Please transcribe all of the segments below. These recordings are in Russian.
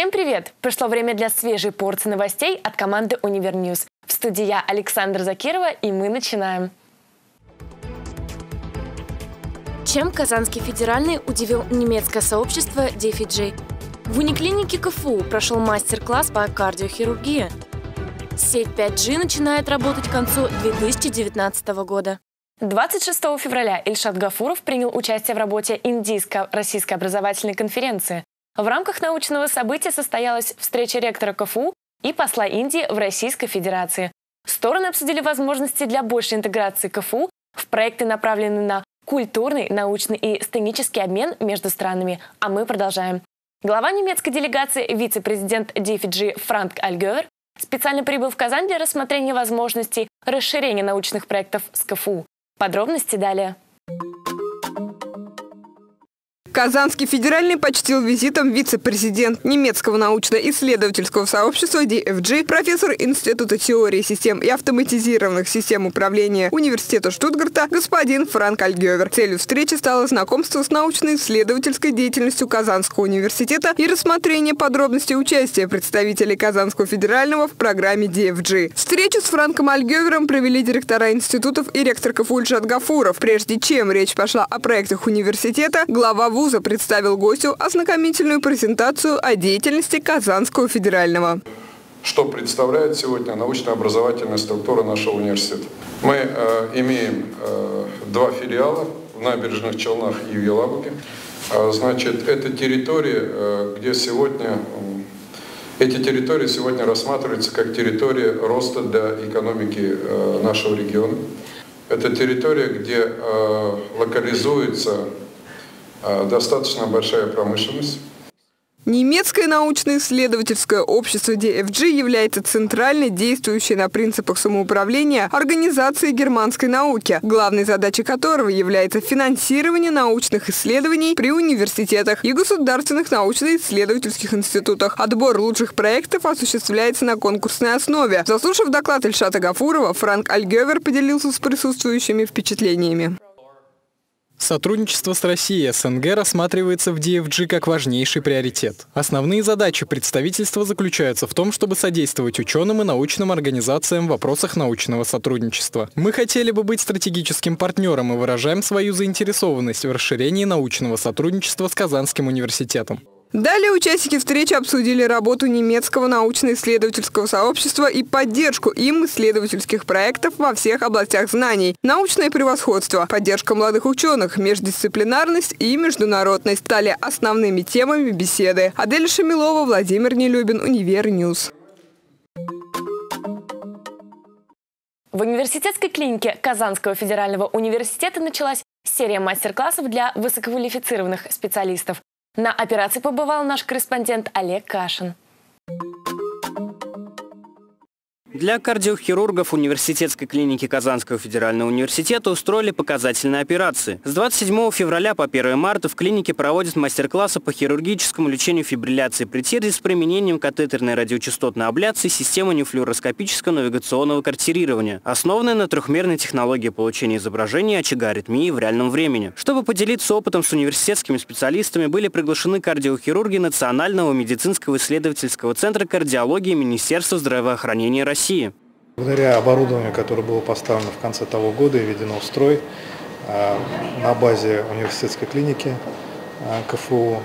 Всем привет! Пришло время для свежей порции новостей от команды Univer News. В студии я, Александра Закирова, и мы начинаем. Чем Казанский федеральный удивил немецкое сообщество DFG? В униклинике КФУ прошел мастер-класс по кардиохирургии. Сеть 5G начинает работать к концу 2019 года. 26 февраля Ильшат Гафуров принял участие в работе Индийско-российской образовательной конференции. В рамках научного события состоялась встреча ректора КФУ и посла Индии в Российской Федерации. Стороны обсудили возможности для большей интеграции КФУ в проекты, направленные на культурный, научный и сценический обмен между странами. А мы продолжаем. Глава немецкой делегации, вице-президент DFG Франк Альгевер специально прибыл в Казань для рассмотрения возможностей расширения научных проектов с КФУ. Подробности далее. Казанский федеральный почтил визитом вице-президент немецкого научно-исследовательского сообщества DFG, профессор Института теории систем и автоматизированных систем управления Университета Штутгарта господин Франк Альгевер. Целью встречи стало знакомство с научно-исследовательской деятельностью Казанского университета и рассмотрение подробностей участия представителей Казанского федерального в программе DFG. Встречу с Франком Альгевером провели директора институтов и ректор КФУ Ильшат Гафуров. Прежде чем речь пошла о проектах университета, глава вуза представил гостю ознакомительную презентацию о деятельности Казанского федерального. Что представляет сегодня научно-образовательная структура нашего университета? Мы э, имеем э, два филиала в Набережных Челнах и в Елабуге. Э, значит, это территории, э, где сегодня эти территории сегодня рассматриваются как территория роста для экономики э, нашего региона. Это территория, где э, локализуется достаточно большая промышленность. Немецкое научно-исследовательское общество DFG является центральной действующей на принципах самоуправления организацией германской науки, главной задачей которого является финансирование научных исследований при университетах и государственных научно-исследовательских институтах. Отбор лучших проектов осуществляется на конкурсной основе. Заслушав доклад Ильшата Гафурова, Франк Альгевер поделился с присутствующими впечатлениями. Сотрудничество с Россией СНГ рассматривается в DFG как важнейший приоритет. Основные задачи представительства заключаются в том, чтобы содействовать ученым и научным организациям в вопросах научного сотрудничества. Мы хотели бы быть стратегическим партнером и выражаем свою заинтересованность в расширении научного сотрудничества с Казанским университетом. Далее участники встречи обсудили работу немецкого научно-исследовательского сообщества и поддержку им исследовательских проектов во всех областях знаний. Научное превосходство, поддержка молодых ученых, междисциплинарность и международность стали основными темами беседы. Адель Шамилова, Владимир Нелюбин, Univer News. В университетской клинике Казанского федерального университета началась серия мастер-классов для высококвалифицированных специалистов. На операции побывал наш корреспондент Олег Кашин. Для кардиохирургов университетской клиники Казанского федерального университета устроили показательные операции. С 27 февраля по 1 марта в клинике проводят мастер-классы по хирургическому лечению фибрилляции предсердий с применением катетерной радиочастотной абляции системы нефлюороскопического навигационного картирирования, основанной на трехмерной технологии получения изображения очага аритмии в реальном времени. Чтобы поделиться опытом с университетскими специалистами, были приглашены кардиохирурги Национального медицинского исследовательского центра кардиологии Министерства здравоохранения России. России. Благодаря оборудованию, которое было поставлено в конце того года и введено в строй а, на базе университетской клиники а, КФУ,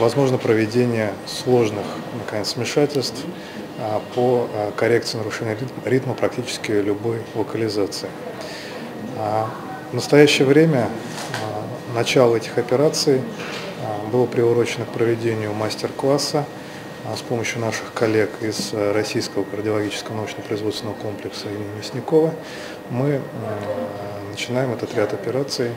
возможно проведение сложных наконец, вмешательств а, по коррекции нарушения ритма практически любой локализации. В настоящее время начало этих операций было приурочено к проведению мастер-класса с помощью наших коллег из э, Российского кардиологического научно-производственного комплекса имени Мясникова мы начинаем этот ряд операций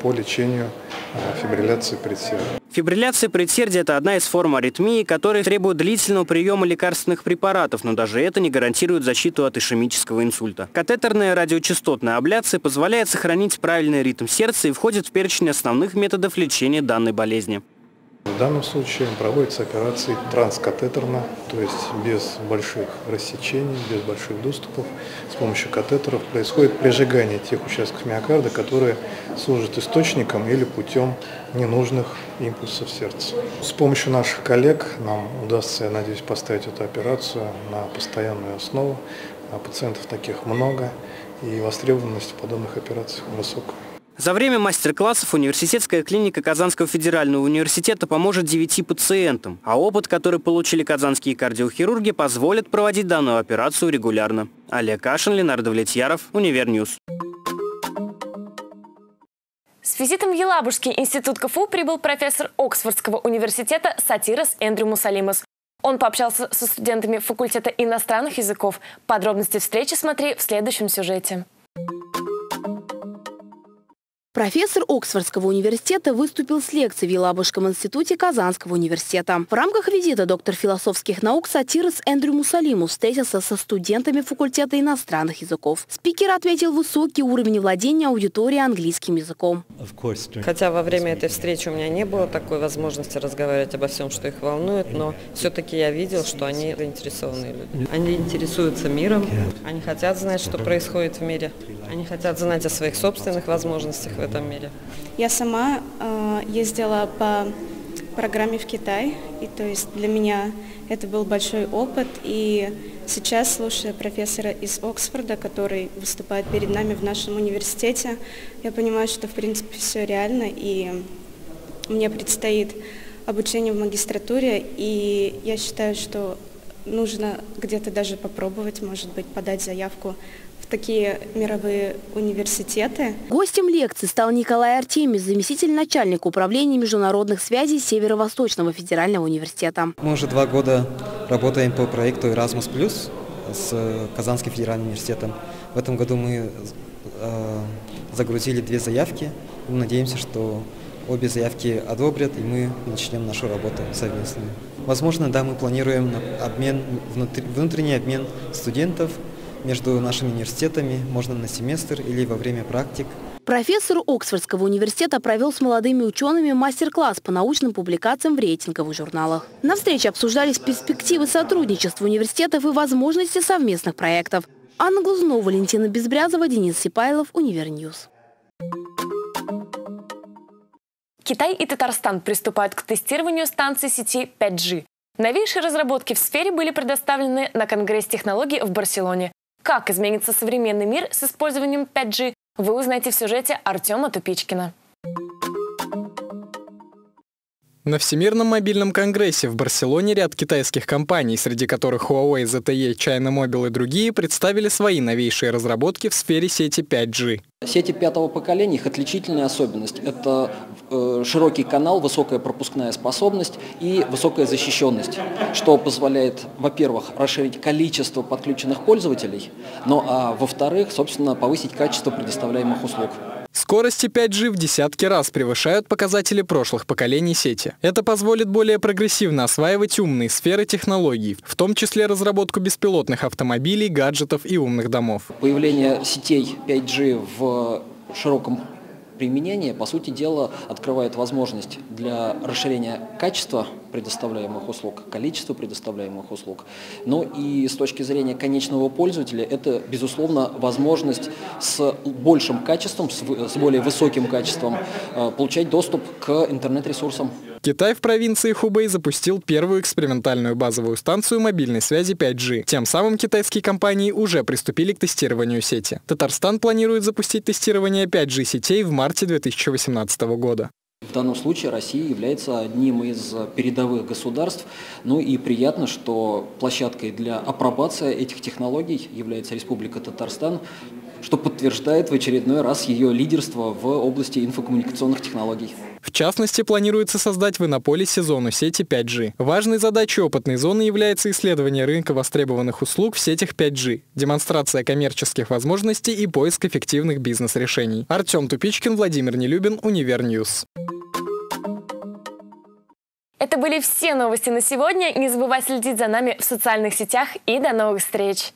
по лечению э, фибрилляции предсердия. Фибрилляция предсердия – это одна из форм аритмии, которая требует длительного приема лекарственных препаратов, но даже это не гарантирует защиту от ишемического инсульта. Катетерная радиочастотная абляция позволяет сохранить правильный ритм сердца и входит в перечень основных методов лечения данной болезни. В данном случае проводятся операции транскатетерно, то есть без больших рассечений, без больших доступов. С помощью катетеров происходит прижигание тех участков миокарда, которые служат источником или путем ненужных импульсов сердца. С помощью наших коллег нам удастся, я надеюсь, поставить эту операцию на постоянную основу. А пациентов таких много, и востребованность в подобных операциях высокая. За время мастер-классов университетская клиника Казанского федерального университета поможет 9 пациентам, а опыт, который получили казанские кардиохирурги, позволит проводить данную операцию регулярно. Олег Кашин, Ленар Давлетьяров, Univer News. С визитом в Елабужский институт КФУ прибыл профессор Оксфордского университета Сотирос Эндрю Мусалимус. Он пообщался со студентами факультета иностранных языков. Подробности встречи смотри в следующем сюжете. Профессор Оксфордского университета выступил с лекцией в Елабужском институте Казанского университета. В рамках визита доктор философских наук Сатирос Эндрю Мусалиму встретился со студентами факультета иностранных языков. Спикер ответил высокий уровень владения аудитории английским языком. Хотя во время этой встречи у меня не было такой возможности разговаривать обо всем, что их волнует, но все-таки я видел, что они заинтересованные люди. Они интересуются миром, они хотят знать, что происходит в мире, они хотят знать о своих собственных возможностях в этом мире? Я сама э, ездила по программе в Китай, и то есть для меня это был большой опыт, и сейчас, слушая профессора из Оксфорда, который выступает перед нами в нашем университете, я понимаю, что в принципе все реально, и мне предстоит обучение в магистратуре, и я считаю, что нужно где-то даже попробовать, может быть, подать заявку такие мировые университеты. Гостем лекции стал Николай Артемьев, заместитель начальника управления международных связей Северо-Восточного федерального университета. Мы уже два года работаем по проекту Erasmus+, с Казанским федеральным университетом. В этом году мы э, загрузили две заявки. Мы надеемся, что обе заявки одобрят, и мы начнем нашу работу совместную. Возможно, да, мы планируем обмен, внутренний обмен студентов между нашими университетами, можно на семестр или во время практик. Профессор Оксфордского университета провел с молодыми учеными мастер-класс по научным публикациям в рейтинговых журналах. На встрече обсуждались перспективы сотрудничества университетов и возможности совместных проектов. Анна Глазунова, Валентина Безбрязова, Денис Сипайлов, Univer News. Китай и Татарстан приступают к тестированию станций сети 5G. Новейшие разработки в сфере были предоставлены на Конгресс технологий в Барселоне. Как изменится современный мир с использованием 5G, вы узнаете в сюжете Артема Тупичкина. На Всемирном мобильном конгрессе в Барселоне ряд китайских компаний, среди которых Huawei, ZTE, China Mobile и другие, представили свои новейшие разработки в сфере сети 5G. Сети пятого поколения, их отличительная особенность – это широкий канал, высокая пропускная способность и высокая защищенность, что позволяет, во-первых, расширить количество подключенных пользователей, но а во-вторых, собственно, повысить качество предоставляемых услуг. Скорости 5G в десятки раз превышают показатели прошлых поколений сети. Это позволит более прогрессивно осваивать умные сферы технологий, в том числе разработку беспилотных автомобилей, гаджетов и умных домов. Появление сетей 5G в широком применение, по сути дела, открывает возможность для расширения качества предоставляемых услуг, количества предоставляемых услуг. Но и с точки зрения конечного пользователя, это, безусловно, возможность с большим качеством, с более высоким качеством э, получать доступ к интернет-ресурсам. Китай в провинции Хубэй запустил первую экспериментальную базовую станцию мобильной связи 5G. Тем самым китайские компании уже приступили к тестированию сети. Татарстан планирует запустить тестирование 5G сетей в марте 2018 года. В данном случае Россия является одним из передовых государств. Ну и приятно, что площадкой для апробации этих технологий является Республика Татарстан, что подтверждает в очередной раз ее лидерство в области инфокоммуникационных технологий. В частности, планируется создать в Иннополисе зону сети 5G. Важной задачей опытной зоны является исследование рынка востребованных услуг в сетях 5G, демонстрация коммерческих возможностей и поиск эффективных бизнес-решений. Артем Тупичкин, Владимир Нелюбин, Univer News. Это были все новости на сегодня. Не забывай следить за нами в социальных сетях и до новых встреч!